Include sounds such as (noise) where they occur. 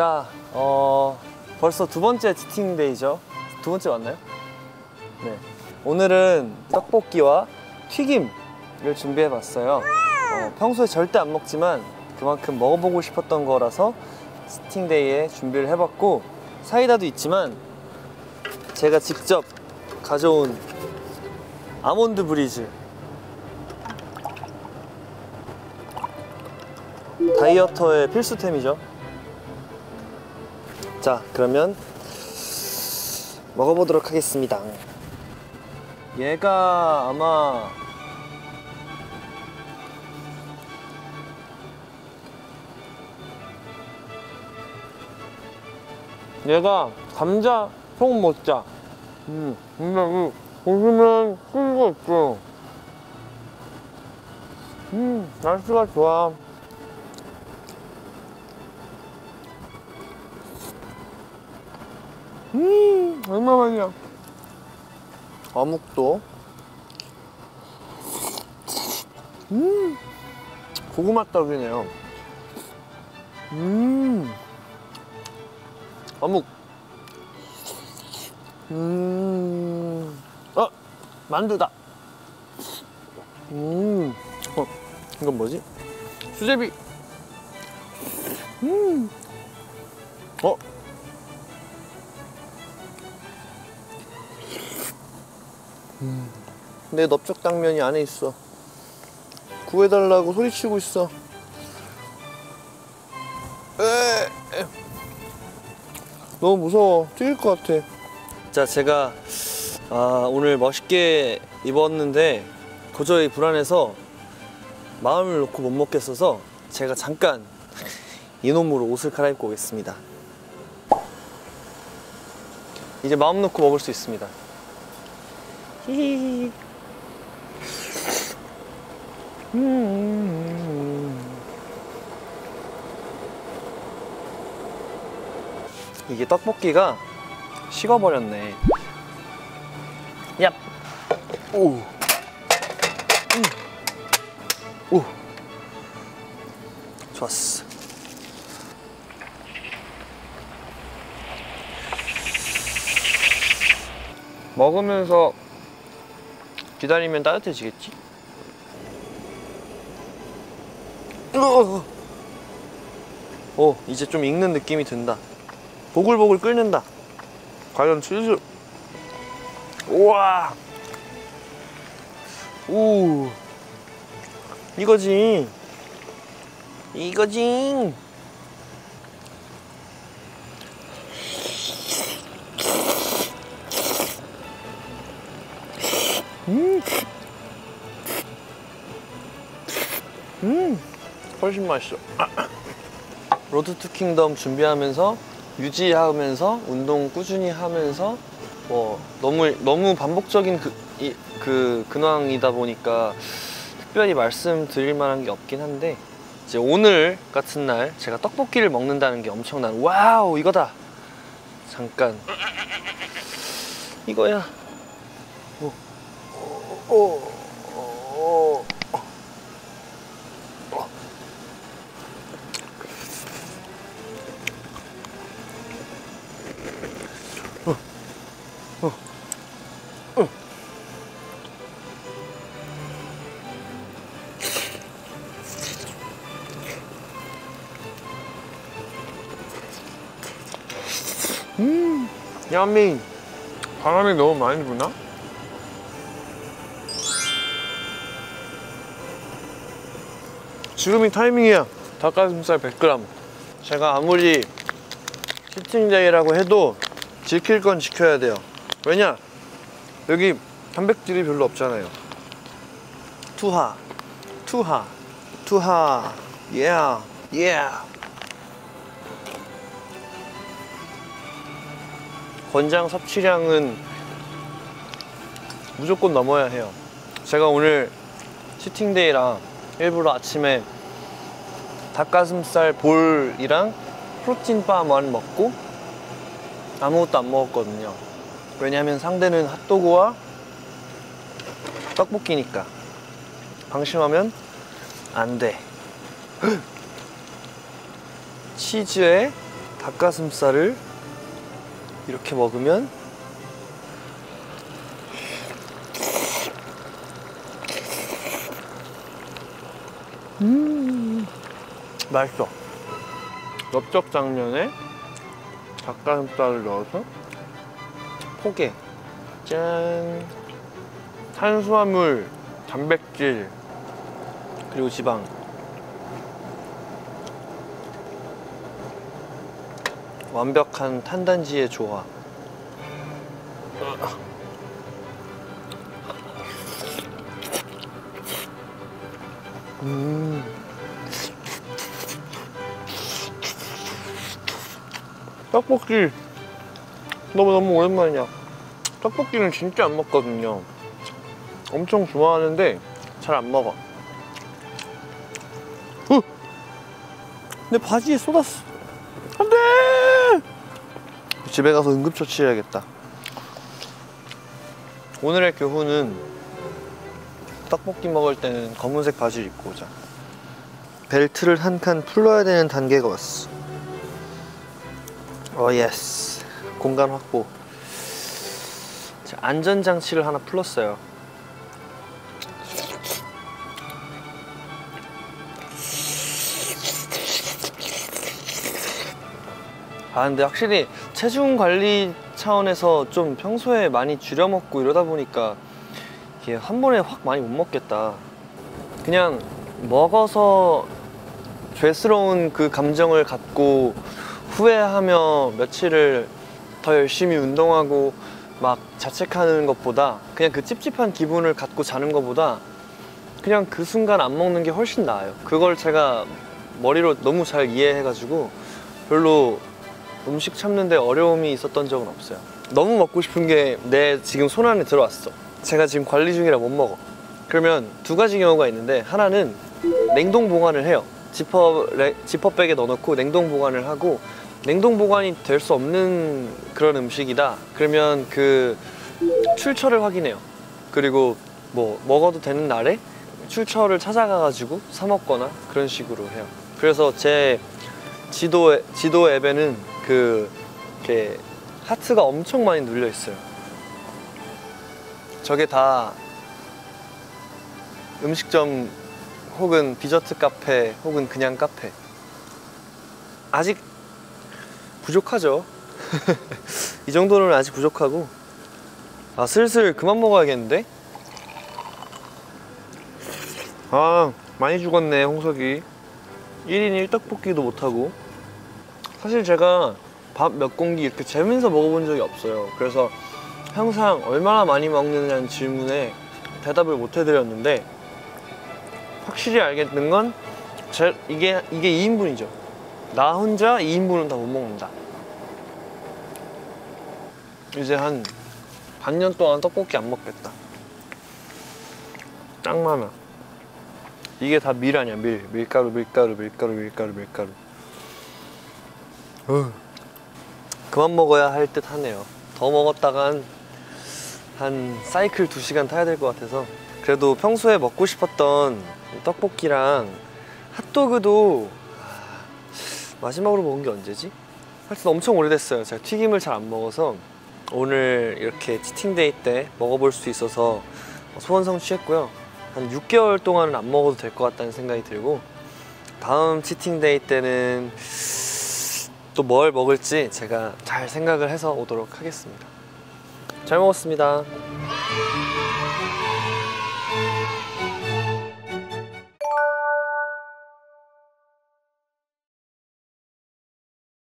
자, 어, 벌써 두 번째 치팅 데이죠. 두 번째 맞나요? 네. 오늘은 떡볶이와 튀김을 준비해봤어요. 어, 평소에 절대 안 먹지만 그만큼 먹어보고 싶었던 거라서 치팅데이에 준비를 해봤고 사이다도 있지만 제가 직접 가져온 아몬드 브리즈 다이어터의 필수템이죠. 자, 그러면 먹어보도록 하겠습니다. 얘가 아마 얘가 감자 속모짜. 음, 근데 이 보시면 끓이고 있죠. 음, 날씨가 좋아 음, 얼마 만이야? 어묵도. 음, 고구마 떡이네요. 음, 어묵. 음, 어, 만두다. 음, 어, 이건 뭐지? 수제비. 음, 어. 음, 내 넓적 당면이 안에 있어. 구해달라고 소리치고 있어. 에, 에. 너무 무서워. 뛸것 같아. 자, 제가 아, 오늘 멋있게 입었는데 도저히 불안해서 마음을 놓고 못 먹겠어서 제가 잠깐 이놈으로 옷을 갈아입고 오겠습니다. 이제 마음 놓고 먹을 수 있습니다. 히히히. (laughs) 음. 이게 떡볶이가 식어버렸네. 얍. 오. 음. 오. 좋았어. 먹으면서 기다리면 따뜻해지겠지? 으어. 오, 이제 좀 익는 느낌이 든다. 보글보글 끓는다. 과연 치즈. 우와. 우. 이거지. 이거지. 음. 음. 훨씬 맛있어. (clears throat) 로드 투 킹덤 준비하면서 유지하면서 운동 꾸준히 하면서 뭐 너무 너무 반복적인 그, 이, 그 근황이다 보니까 특별히 말씀드릴 만한 게 없긴 한데 이제 오늘 같은 날 제가 떡볶이를 먹는다는 게 엄청난 와우 이거다 잠깐 이거야 오. 오. 오. 야미 바람이 너무 많이 부나? 지금이 타이밍이야. 닭가슴살 100g 제가 아무리 시팅데이라고 해도 지킬 건 지켜야 돼요. 왜냐? 여기 단백질이 별로 없잖아요. 투하 투하 투하 예 예. 권장 섭취량은 무조건 넘어야 해요. 제가 오늘 시팅데이라 일부러 아침에 닭가슴살 볼이랑 프로틴바만 먹고 아무것도 안 먹었거든요. 왜냐하면 상대는 핫도그와 떡볶이니까. 방심하면 안돼. (gasps) 치즈에 닭가슴살을 이렇게 먹으면 음. 맛있어. 넓적 장면에 닭가슴살을 넣어서 포개 짠. 탄수화물 단백질 그리고 지방. 완벽한 탄단지의 조화 음. 떡볶이. 너무너무 오랜만이야. 떡볶이는 진짜 안 먹거든요. 엄청 좋아하는데 잘 안 먹어. 어! 내 바지에 쏟았어. 안돼! 집에 가서 응급처치해야겠다. 오늘의 교훈은 떡볶이 먹을 때는 검은색 바지를 입고 오자. 벨트를 한 칸 풀러야 되는 단계가 왔어. 어 yes 공간 확보. 자, 안전장치를 하나 풀었어요. 아 근데 확실히 체중 관리 차원에서 좀 평소에 많이 줄여 먹고 이러다 보니까 이게 한 번에 확 많이 못 먹겠다. 그냥 먹어서 죄스러운 그 감정을 갖고 후회하며 며칠을 더 열심히 운동하고 막 자책하는 것보다 그냥 그 찝찝한 기분을 갖고 자는 것보다 그냥 그 순간 안 먹는 게 훨씬 나아요. 그걸 제가 머리로 너무 잘 이해해가지고 별로 음식 참는데 어려움이 있었던 적은 없어요. 너무 먹고 싶은 게 내 지금 손 안에 들어왔어. 제가 지금 관리 중이라 못 먹어. 그러면 두 가지 경우가 있는데 하나는 냉동 보관을 해요. 지퍼 레- 지퍼백에 넣어놓고 냉동 보관을 하고 냉동 보관이 될 수 없는 그런 음식이다. 그러면 그 출처를 확인해요. 그리고 뭐 먹어도 되는 날에 출처를 찾아가가지고 사 먹거나 그런 식으로 해요. 그래서 제 지도 앱- 지도 앱에는 그 이렇게 하트가 엄청 많이 눌려 있어요. 저게 다 음식점 혹은 디저트 카페 혹은 그냥 카페. 아직 부족하죠. (laughs) 이 정도는 아직 부족하고. 아 슬슬 그만 먹어야겠는데? 아 많이 죽었네 홍석이. 1인 1떡볶이도 못하고 사실 제가 밥 몇 공기 이렇게 재면서 먹어본 적이 없어요 그래서 항상 얼마나 많이 먹느냐는 질문에 대답을 못 해드렸는데 확실히 알겠는 건 제, 이게, 이게 2인분이죠. 나 혼자 2인분은 다 못 먹는다. 이제 한 반년 동안 떡볶이 안 먹겠다. 짱 많아. 이게 다 밀 아니야 밀. 밀가루 밀가루 밀가루 밀가루 밀가루. 어. 그만 먹어야 할 듯 하네요. 더 먹었다간 한 사이클 2시간 타야 될 것 같아서 그래도 평소에 먹고 싶었던 떡볶이랑 핫도그도 아, 마지막으로 먹은 게 언제지? 하여튼 엄청 오래됐어요 제가 튀김을 잘 안 먹어서 오늘 이렇게 치팅데이 때 먹어볼 수 있어서 소원 성취했고요 한 6개월 동안은 안 먹어도 될 것 같다는 생각이 들고 다음 치팅데이 때는 또 뭘 먹을지 제가 잘 생각을 해서 오도록 하겠습니다. 잘 먹었습니다.